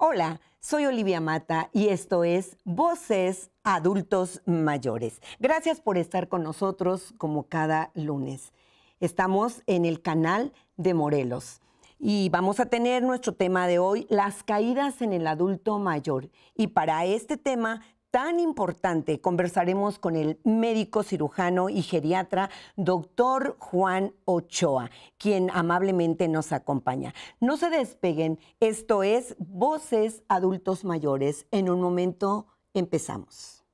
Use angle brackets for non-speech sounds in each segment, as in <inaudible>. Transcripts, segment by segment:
Hola, soy Olivia Mata y esto es Voces Adultos Mayores. Gracias por estar con nosotros como cada lunes. Estamos en el canal de Morelos y vamos a tener nuestro tema de hoy, las caídas en el adulto mayor. Y para este tema tan importante, conversaremos con el médico cirujano y geriatra, doctor Juan Ochoa, quien amablemente nos acompaña. No se despeguen, esto es Voces Adultos Mayores. En un momento empezamos.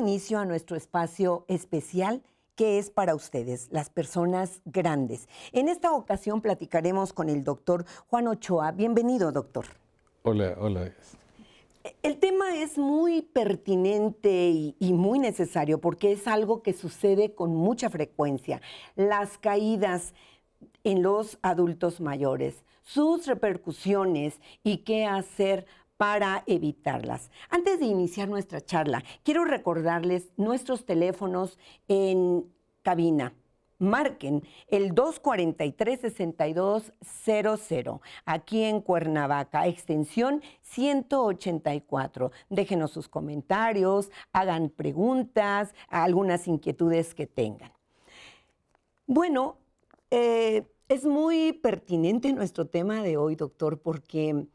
Inicio a nuestro espacio especial que es para ustedes, las personas grandes. En esta ocasión platicaremos con el doctor Juan Ochoa. Bienvenido, doctor. Hola, hola. El tema es muy pertinente y, y, muy necesario porque es algo que sucede con mucha frecuencia. Las caídas en los adultos mayores, sus repercusiones y qué hacer para evitarlas. Antes de iniciar nuestra charla, quiero recordarles nuestros teléfonos en cabina. Marquen el 243-6200 aquí en Cuernavaca, extensión 184. Déjenos sus comentarios, hagan preguntas, algunas inquietudes que tengan. Bueno, eh, es muy pertinente nuestro tema de hoy, doctor, porque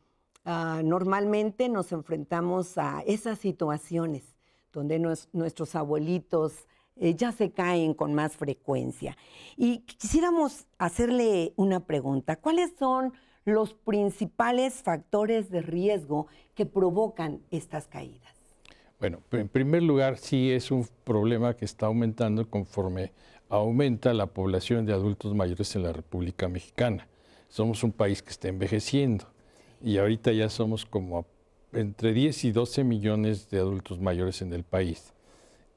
Uh, normalmente nos enfrentamos a esas situaciones donde nuestros abuelitos eh, ya se caen con más frecuencia. Y quisiéramos hacerle una pregunta. ¿Cuáles son los principales factores de riesgo que provocan estas caídas? Bueno, en primer lugar, sí es un problema que está aumentando conforme aumenta la población de adultos mayores en la República Mexicana. Somos un país que está envejeciendo y ahorita ya somos como entre 10 y 12 millones de adultos mayores en el país.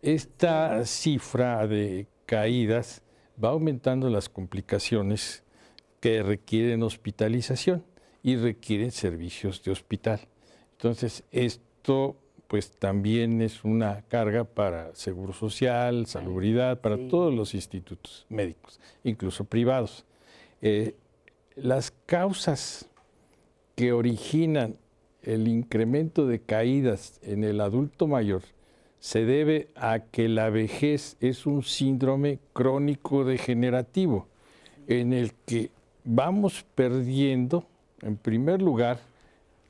Esta cifra de caídas va aumentando las complicaciones que requieren hospitalización y requieren servicios de hospital. Entonces, esto pues también es una carga para Seguro Social, Salubridad, para todos los institutos médicos, incluso privados. Eh, las causas que originan el incremento de caídas en el adulto mayor se debe a que la vejez es un síndrome crónico degenerativo en el que vamos perdiendo, en primer lugar,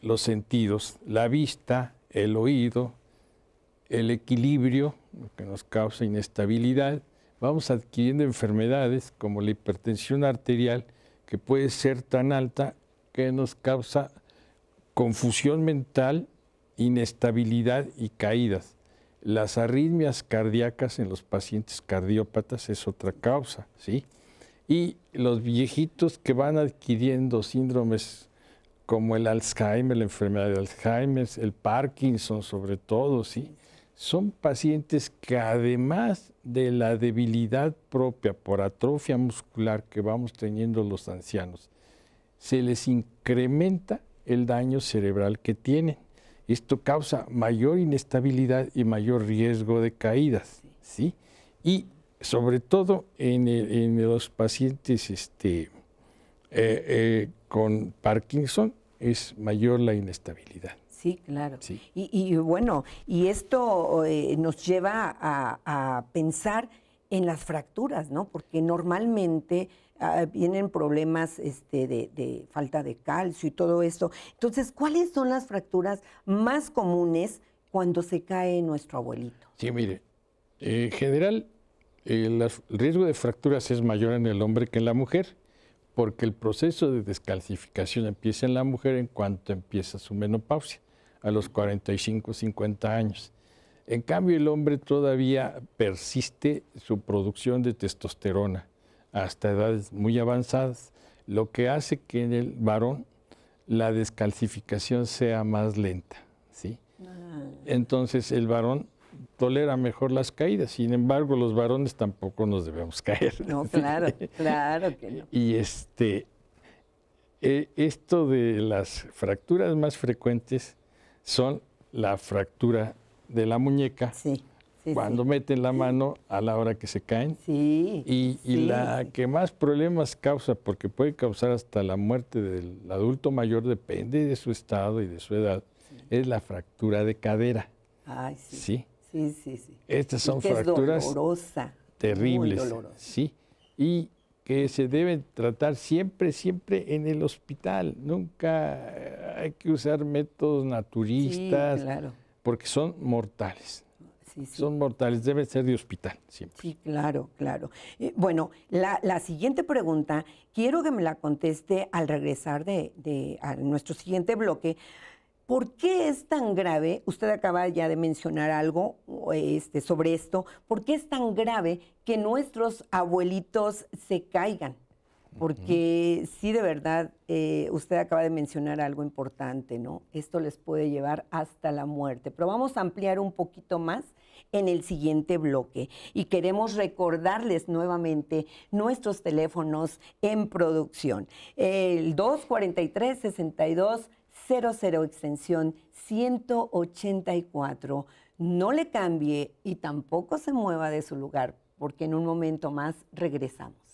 los sentidos, la vista, el oído, el equilibrio, lo que nos causa inestabilidad, vamos adquiriendo enfermedades como la hipertensión arterial, que puede ser tan alta que nos causa confusión mental, inestabilidad y caídas. Las arritmias cardíacas en los pacientes cardiópatas es otra causa, ¿sí? Y los viejitos que van adquiriendo síndromes como el Alzheimer, la enfermedad de Alzheimer, el Parkinson sobre todo, ¿sí? Son pacientes que además de la debilidad propia por atrofia muscular que vamos teniendo los ancianos, se les incrementa el daño cerebral que tienen. Esto causa mayor inestabilidad y mayor riesgo de caídas, ¿sí? Y sobre todo en, los pacientes este, eh, eh, con Parkinson es mayor la inestabilidad. Sí, claro. Y, bueno, y esto eh, nos lleva a, a pensar en las fracturas, ¿no? Porque normalmente Ah, vienen problemas este, de, falta de calcio y todo esto. Entonces, ¿cuáles son las fracturas más comunes cuando se cae nuestro abuelito? Sí, mire, en general el riesgo de fracturas es mayor en el hombre que en la mujer, porque el proceso de descalcificación empieza en la mujer en cuanto empieza su menopausia, a los 45, 50 años. En cambio, el hombre todavía persiste su producción de testosterona hasta edades muy avanzadas, lo que hace que en el varón la descalcificación sea más lenta, ¿sí? Ah. Entonces el varón tolera mejor las caídas, sin embargo los varones tampoco nos debemos <laughs> caer. No, claro, <laughs> claro que no. Y este, eh, esto de las fracturas más frecuentes son la fractura de la muñeca Sí, sí, cuando sí. meten la mano a la hora que se caen. Sí. Y, la que más problemas causa, porque puede causar hasta la muerte del adulto mayor, depende de su estado y de su edad, es la fractura de cadera. Ay, sí. Sí, Sí, sí, estas son que es fracturas dolorosa. terribles. Muy dolorosa. Sí, y que se deben tratar siempre, siempre en el hospital. Nunca hay que usar métodos naturistas, Sí, claro. porque son mortales. Sí, sí. Son mortales, deben ser de hospital siempre. Sí, claro, claro. Eh, bueno, la, la siguiente pregunta, quiero que me la conteste al regresar de, de- a nuestro siguiente bloque. ¿Por qué es tan grave? Usted acaba ya de mencionar algo este, sobre esto. ¿Por qué es tan grave que nuestros abuelitos se caigan? Porque sí, de verdad, eh, usted acaba de mencionar algo importante, ¿no? Esto les puede llevar hasta la muerte. Pero vamos a ampliar un poquito más en el siguiente bloque. Y queremos recordarles nuevamente nuestros teléfonos en producción. El 243-6200 extensión 184. No le cambie y tampoco se mueva de su lugar, porque en un momento más regresamos.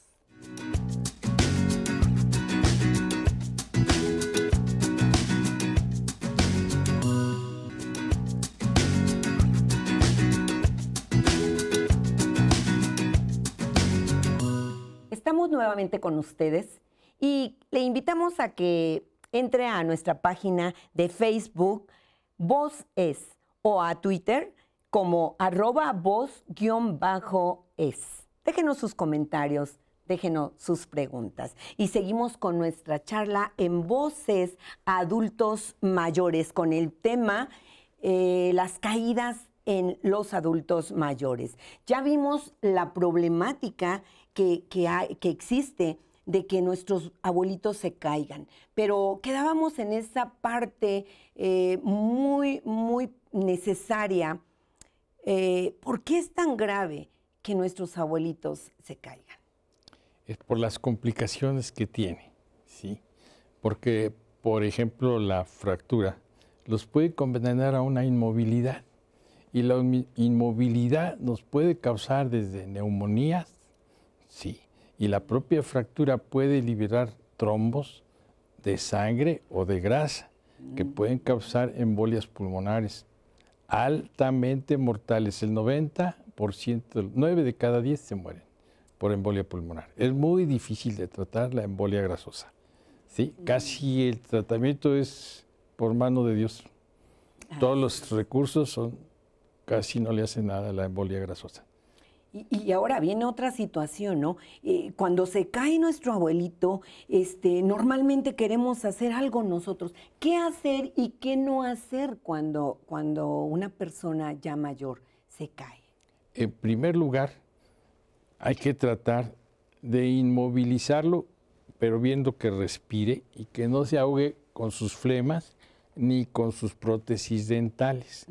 Estamos nuevamente con ustedes y le invitamos a que entre a nuestra página de Facebook, Voz Es, o a Twitter como arroba voz-es. Déjenos sus comentarios, déjenos sus preguntas. Y seguimos con nuestra charla en Voces Adultos Mayores con el tema eh, las caídas en los adultos mayores. Ya vimos la problemática que, que hay- que existe de que nuestros abuelitos se caigan, pero quedábamos en esa parte eh, muy, muy necesaria. Eh, ¿Por qué es tan grave que nuestros abuelitos se caigan? es por las complicaciones que tiene, ¿sí? Porque, por ejemplo, la fractura los puede condenar a una inmovilidad y la inmovilidad nos puede causar desde neumonías, sí, y la propia fractura puede liberar trombos de sangre o de grasa que pueden causar embolias pulmonares altamente mortales. El 90%, 9 de cada 10 se mueren por embolia pulmonar. Es muy difícil de tratar la embolia grasosa. ¿sí? Casi el tratamiento es por mano de Dios. Todos los recursos son, casi no le hacen nada a la embolia grasosa. Y, y ahora viene otra situación, ¿no? Eh, cuando se cae nuestro abuelito, este, normalmente queremos hacer algo nosotros. ¿Qué hacer y qué no hacer cuando, cuando una persona ya mayor se cae? En primer lugar, hay que tratar de inmovilizarlo, pero viendo que respire y que no se ahogue con sus flemas ni con sus prótesis dentales.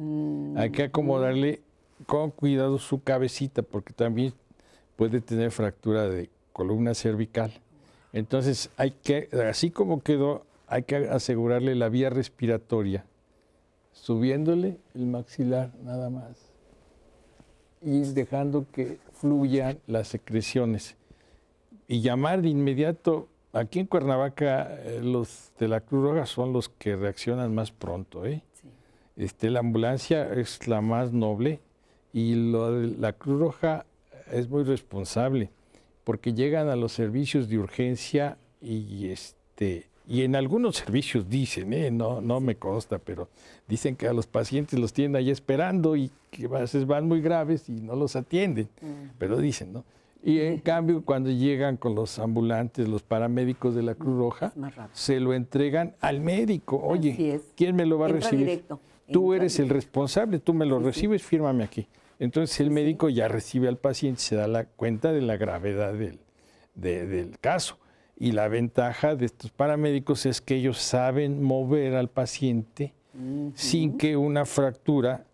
Hay que acomodarle con cuidado su cabecita, porque también puede tener fractura de columna cervical. Entonces, hay que, así como quedó, hay que asegurarle la vía respiratoria, subiéndole el maxilar nada más y dejando que fluyan las secreciones. Y llamar de inmediato, aquí en Cuernavaca eh, los de la Cruz Roja son los que reaccionan más pronto. ¿eh? Sí. Este, la ambulancia es la más noble y lo de la Cruz Roja es muy responsable porque llegan a los servicios de urgencia y este y en algunos servicios dicen, ¿eh? no, no me consta, pero dicen que a los pacientes los tienen ahí esperando y que a veces van muy graves y no los atienden, pero dicen, ¿no? Y en <laughs> cambio, cuando llegan con los ambulantes, los paramédicos de la Cruz Roja, más rápido. se lo entregan al médico. Oye. ¿quién me lo va a Entra recibir? directo, Tú entra eres el responsable, tú me lo recibes, fírmame aquí. Entonces el médico ya recibe al paciente, se da la cuenta de la gravedad del, de- del caso. Y la ventaja de estos paramédicos es que ellos saben mover al paciente sin que una fractura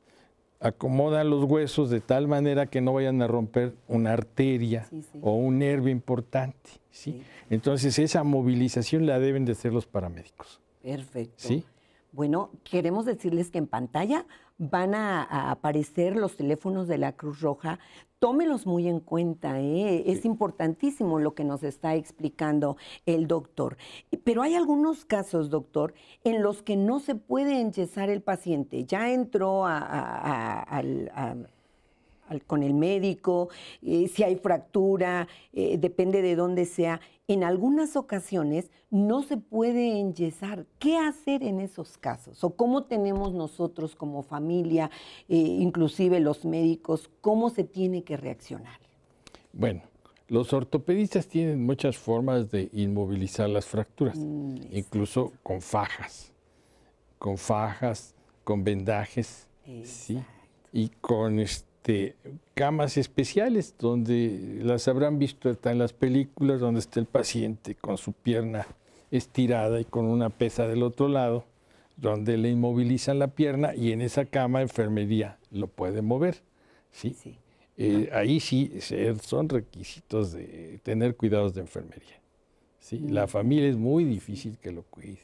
acomodan los huesos de tal manera que no vayan a romper una arteria o un nervio importante. ¿sí? Entonces esa movilización la deben de hacer los paramédicos. Perfecto. ¿Sí? Bueno, queremos decirles que en pantalla van a, aparecer los teléfonos de la Cruz Roja. Tómelos muy en cuenta, ¿eh? es importantísimo lo que nos está explicando el doctor. Pero hay algunos casos, doctor, en los que no se puede enyesar el paciente. Ya entró al con el médico, eh, si hay fractura, eh, depende de dónde sea. En algunas ocasiones no se puede enyesar. ¿Qué hacer en esos casos? ¿O cómo tenemos nosotros como familia, eh, inclusive los médicos, cómo se tiene que reaccionar? Bueno, los ortopedistas tienen muchas formas de inmovilizar las fracturas, mm, incluso con fajas, con fajas, con vendajes, ¿sí? y con este este, camas especiales donde las habrán visto hasta en las películas donde está el paciente con su pierna estirada y con una pesa del otro lado, donde le inmovilizan la pierna y en esa cama enfermería lo puede mover. ¿sí? Eh, ahí sí son requisitos de tener cuidados de enfermería. ¿sí? La familia es muy difícil que lo cuide.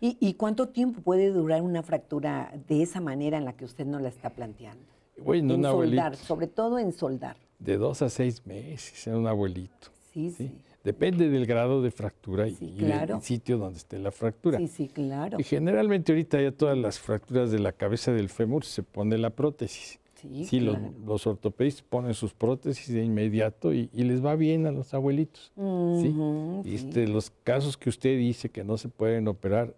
¿Y cuánto tiempo puede durar una fractura de esa manera en la que usted nos la está planteando? En un soldar, sobre todo en soldar. De dos a seis meses en un abuelito. Sí, sí. Depende del grado de fractura y, del sitio donde esté la fractura. Sí, sí, claro. Y generalmente ahorita ya todas las fracturas de la cabeza del fémur se pone la prótesis. Sí, sí los, ortopedistas ponen sus prótesis de inmediato y, les va bien a los abuelitos. ¿sí? Y este, los casos que usted dice que no se pueden operar,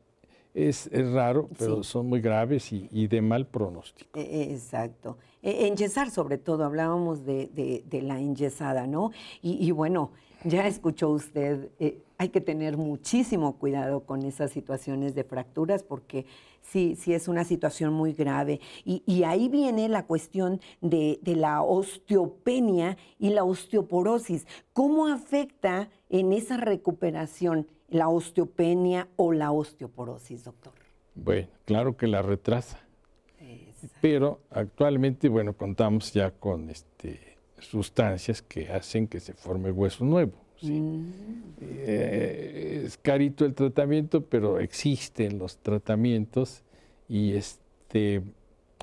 es, raro, pero son muy graves y, de mal pronóstico. E, exacto. E, enyesar, sobre todo, hablábamos de, la enyesada, ¿no? Y, bueno, ya escuchó usted, eh, hay que tener muchísimo cuidado con esas situaciones de fracturas porque sí, sí es una situación muy grave. Y, ahí viene la cuestión de, de la osteopenia y la osteoporosis. ¿Cómo afecta en esa recuperación? La osteopenia o la osteoporosis, doctor? Bueno, claro que la retrasa. Pero actualmente, bueno, contamos ya con este, sustancias que hacen que se forme hueso nuevo. Mm. Eh, es carito el tratamiento, pero existen los tratamientos y, este,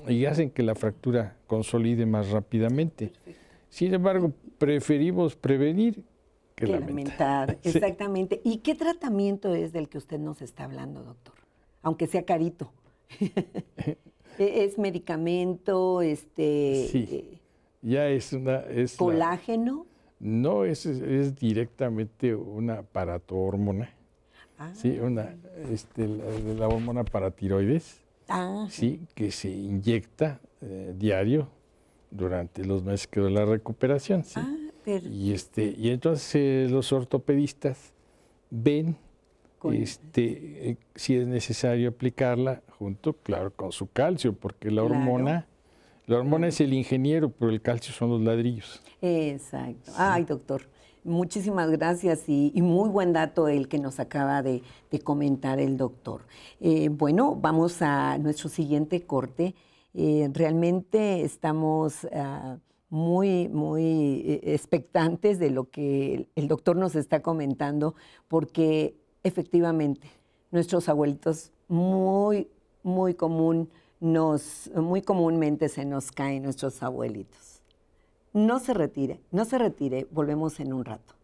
y hacen que la fractura consolide más rápidamente. Sin embargo, preferimos prevenir que, lamentar. <laughs> Exactamente. ¿Y qué tratamiento es del que usted nos está hablando, doctor? Aunque sea carito. <laughs> ¿E-, ¿Es medicamento? Este, sí. Eh, ya es una... Es ¿Colágeno? no, es, es, directamente una paratormona. Ah. Sí, una, este, la, hormona paratiroides. Ah. Sí, que se inyecta eh, diario durante los meses que dura la recuperación. Sí. Ah. Y, este, y entonces eh, los ortopedistas ven este, eh, si es necesario aplicarla junto, claro, con su calcio, porque la hormona, la hormona es el ingeniero, pero el calcio son los ladrillos. Exacto. Ay, doctor, muchísimas gracias y, muy buen dato el que nos acaba de, comentar el doctor. Eh, bueno, vamos a nuestro siguiente corte. realmente estamos... Ah, muy, muy eh, expectantes de lo que el doctor nos está comentando, porque efectivamente nuestros abuelitos muy, muy común nos, muy comúnmente se nos caen nuestros abuelitos. No se retire, no se retire, volvemos en un rato.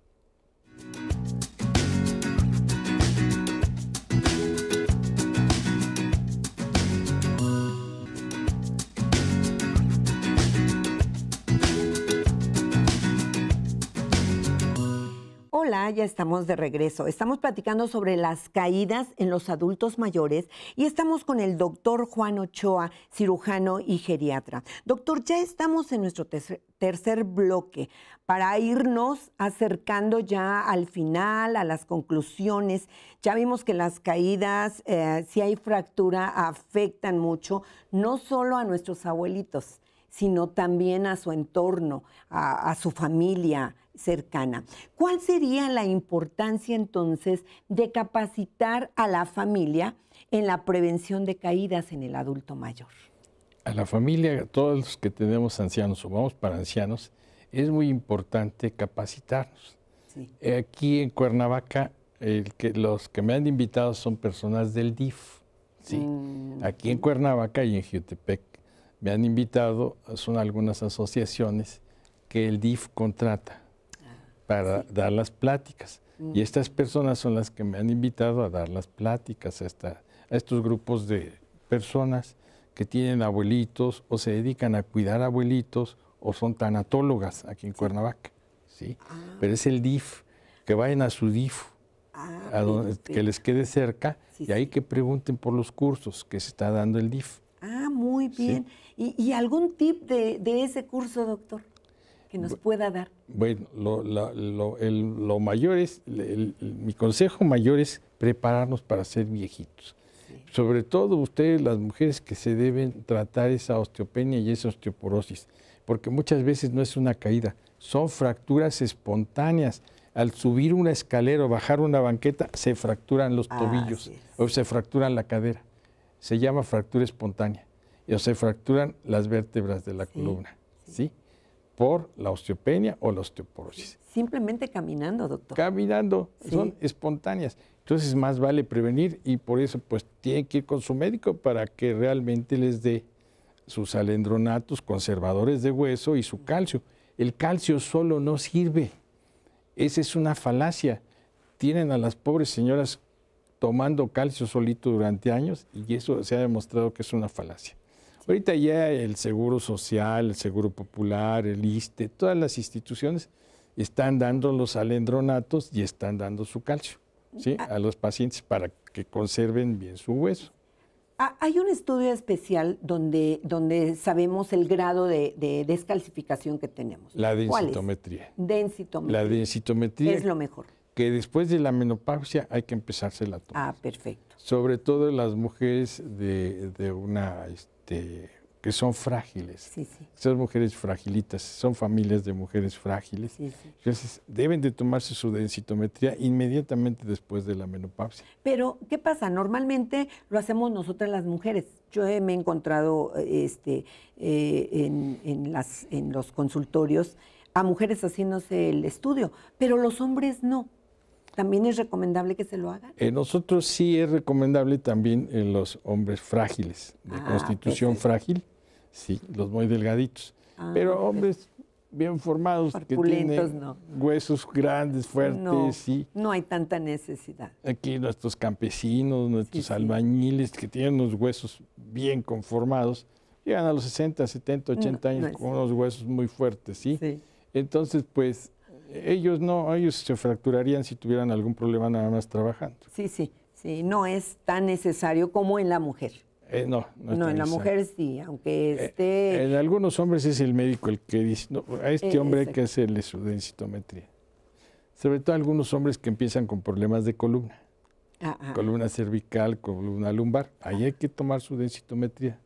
Hola, ya estamos de regreso. Estamos platicando sobre las caídas en los adultos mayores y estamos con el doctor Juan Ochoa, cirujano y geriatra. Doctor, ya estamos en nuestro tercer, bloque para irnos acercando ya al final, a las conclusiones. Ya vimos que las caídas, eh, si hay fractura, afectan mucho, no solo a nuestros abuelitos, sino también a su entorno, a, su familia, cercana. ¿Cuál sería la importancia entonces de capacitar a la familia en la prevención de caídas en el adulto mayor? A la familia, todos los que tenemos ancianos o vamos para ancianos, es muy importante capacitarnos. Aquí en Cuernavaca, el que, los que me han invitado son personas del DIF. ¿sí? Mm. Aquí en Cuernavaca y en Jutepec me han invitado, son algunas asociaciones que el DIF contrata para dar las pláticas. Y estas personas son las que me han invitado a dar las pláticas a, a estos grupos de personas que tienen abuelitos o se dedican a cuidar abuelitos o son tanatólogas aquí en Cuernavaca. ¿sí? Ah. Pero es el DIF, que vayan a su DIF, ah, a donde, que les quede cerca y ahí que pregunten por los cursos que se está dando el DIF. Ah, muy bien. ¿Y, algún tip de, de ese curso, doctor? Que nos pueda dar? Bueno, lo, lo, lo mayor es, mi consejo mayor es prepararnos para ser viejitos. Sobre todo ustedes, las mujeres, que se deben tratar esa osteopenia y esa osteoporosis, porque muchas veces no es una caída, son fracturas espontáneas. Al subir una escalera o bajar una banqueta, se fracturan los tobillos o se fracturan la cadera. Se llama fractura espontánea. O se fracturan las vértebras de la columna. ¿sí? Por la osteopenia o la osteoporosis. Simplemente caminando, doctor. Caminando, son espontáneas. Entonces más vale prevenir y por eso pues tienen que ir con su médico para que realmente les dé sus alendronatos, conservadores de hueso y su calcio. El calcio solo no sirve. Esa es una falacia. Tienen a las pobres señoras tomando calcio solito durante años y eso se ha demostrado que es una falacia. Ahorita ya el Seguro Social, el Seguro Popular, el ISTE, todas las instituciones están dando los alendronatos y están dando su calcio ¿sí? Ah. a los pacientes para que conserven bien su hueso. Ah, hay un estudio especial donde, donde sabemos el grado de, descalcificación que tenemos. La densitometría. Densitometría. La densitometría. Es lo mejor. Que después de la menopausia hay que empezársela a tomar. Ah, perfecto. Sobre todo las mujeres de, de una este, que son frágiles. Esas mujeres fragilitas, son familias de mujeres frágiles. Entonces, deben de tomarse su densitometría inmediatamente después de la menopausia. Pero, ¿qué pasa? Normalmente lo hacemos nosotras las mujeres. Yo me he encontrado este, eh, en, las, en los consultorios a mujeres haciéndose el estudio, pero los hombres no. ¿También es recomendable que se lo hagan? En nosotros sí es recomendable también en los hombres frágiles, de ah, constitución frágil, sí, los muy delgaditos. Ah, Pero hombres bien formados que tienen huesos grandes, fuertes, no, sí. No hay tanta necesidad. Aquí nuestros campesinos, nuestros albañiles que tienen unos huesos bien conformados, llegan a los 60, 70, 80 años con unos huesos muy fuertes, ¿sí? sí. Entonces, pues ellos no, ellos se fracturarían si tuvieran algún problema nada más trabajando. Sí, sí, sí, no es tan necesario como en la mujer. Eh, no, no, no en la mujer sí, aunque eh, esté... en algunos hombres es el médico el que dice, no, a este hombre hay que hacerle su densitometría. Sobre todo algunos hombres que empiezan con problemas de columna. Ah, ah. Columna cervical, columna lumbar. Ahí hay que tomar su densitometría.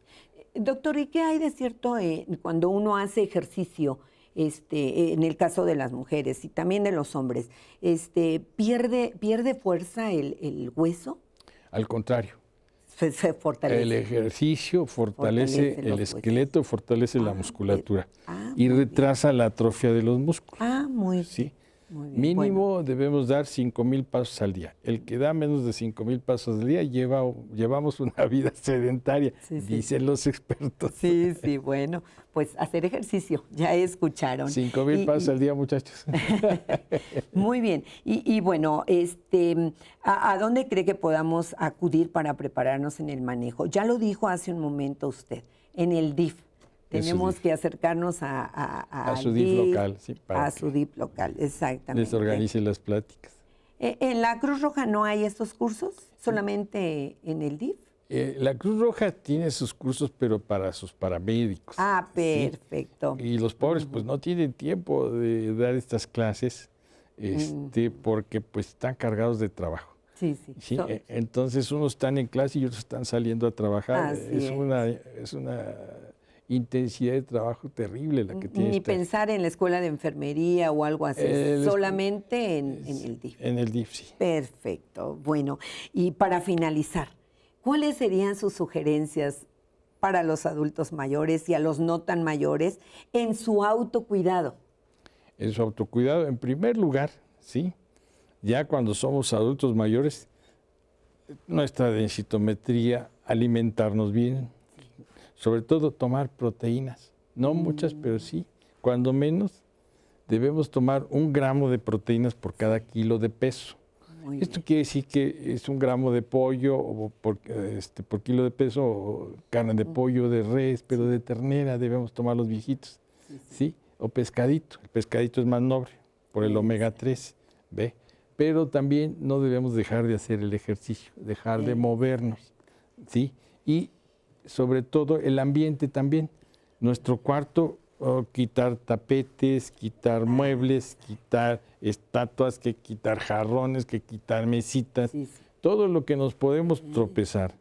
Doctor, ¿y qué hay de cierto eh, cuando uno hace ejercicio? Este, en el caso de las mujeres y también de los hombres, este, ¿pierde, pierde fuerza el, hueso? Al contrario. Se, fortalece. El ejercicio fortalece, el esqueleto, fortalece la ah, musculatura ah, y retrasa la atrofia de los músculos. Ah, muy sí. Mínimo debemos dar 5 mil pasos al día. El que da menos de 5 mil pasos al día lleva, llevamos una <laughs> vida sedentaria, dicen los expertos. Sí, sí, bueno, pues hacer ejercicio, <laughs> ya escucharon. 5 mil pasos al día, muchachos. <laughs> Muy bien. Y, bueno, este, ¿a, dónde cree que podamos acudir para prepararnos en el manejo? Ya lo dijo hace un momento usted, en el DIF. Tenemos que acercarnos a, a, su DIP local, sí. a su DIP local, exactamente. Les organice las pláticas. Eh, ¿En la Cruz Roja no hay estos cursos? ¿Solamente en el DIF? Eh, la Cruz Roja tiene sus cursos, pero para sus paramédicos. Ah, perfecto. Y los pobres, pues no tienen tiempo de dar estas clases, este, porque pues están cargados de trabajo. Sí, sí. E, entonces unos están en clase y otros están saliendo a trabajar. es, una, es una intensidad de trabajo terrible la que tiene. Ni pensar en la escuela de enfermería o algo así, solamente en, en, el DIF. En el DIF, sí. Perfecto. Bueno, y para finalizar, ¿cuáles serían sus sugerencias para los adultos mayores y a los no tan mayores en su autocuidado? En su autocuidado, en primer lugar, sí, ya cuando somos adultos mayores, nuestra densitometría, alimentarnos bien, sobre todo tomar proteínas, no muchas, mm. pero sí, cuando menos debemos tomar un gramo de proteínas por cada kilo de peso. Esto quiere decir que es un gramo de pollo o por, este, por kilo de peso, o carne de pollo, de res, pero de ternera debemos tomar los viejitos, sí, O pescadito, el pescadito es más noble por el omega 3, ¿ve? Pero también no debemos dejar de hacer el ejercicio, dejar de movernos, ¿sí? Y sobre todo el ambiente también. Nuestro cuarto, oh, quitar tapetes, quitar muebles, quitar estatuas, que quitar jarrones, que quitar mesitas, todo lo que nos podemos tropezar.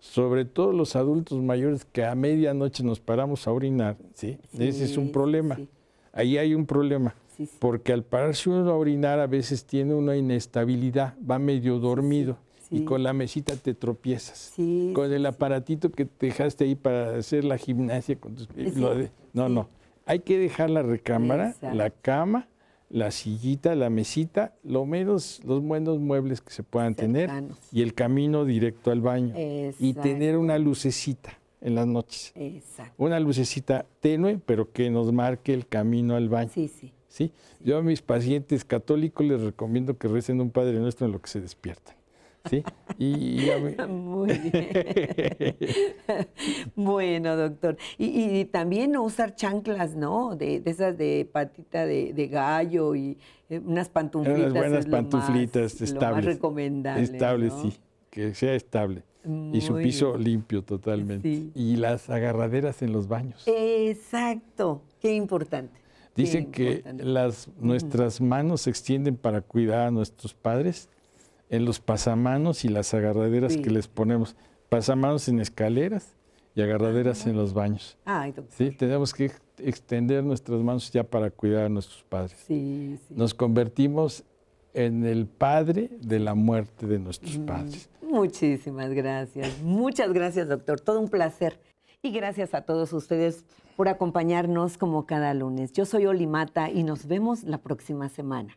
Sobre todo los adultos mayores que a medianoche nos paramos a orinar, ¿sí? Ese es un problema. Ahí hay un problema. Porque al pararse uno a orinar a veces tiene una inestabilidad, va medio dormido y con la mesita te tropiezas. con el aparatito que te dejaste ahí para hacer la gimnasia. Con tus, no, no. Hay que dejar la recámara, la cama, la sillita, la mesita, lo menos los buenos muebles que se puedan tener y el camino directo al baño. Y tener una lucecita en las noches. Una lucecita tenue, pero que nos marque el camino al baño. Sí, sí. ¿Sí? Yo a mis pacientes católicos les recomiendo que recen un Padre Nuestro en lo que se despiertan. ¿Sí? Y, <laughs> Muy bien. <laughs> bueno, doctor. Y, también no usar chanclas, ¿no? De, esas de patita de, gallo y eh, unas pantuflitas. Unas buenas pantuflitas estables. Lo más recomendable. Estable, sí. Que sea estable. y su piso limpio totalmente. Y las agarraderas en los baños. Exacto. Qué importante. Dicen que las, nuestras manos se extienden para cuidar a nuestros padres en los pasamanos y las agarraderas que les ponemos. Pasamanos en escaleras y agarraderas en los baños. Sí, tenemos que extender nuestras manos ya para cuidar a nuestros padres. Sí, Nos convertimos en el padre de la muerte de nuestros mm, padres. Muchísimas gracias. Muchas gracias, doctor. Todo un placer. Y gracias a todos ustedes por acompañarnos como cada lunes. Yo soy Olimata y nos vemos la próxima semana.